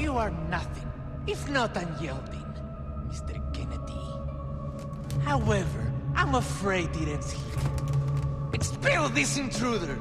You are nothing, if not unyielding, Mr. Kennedy. However, I'm afraid it ends here. Expel this intruder!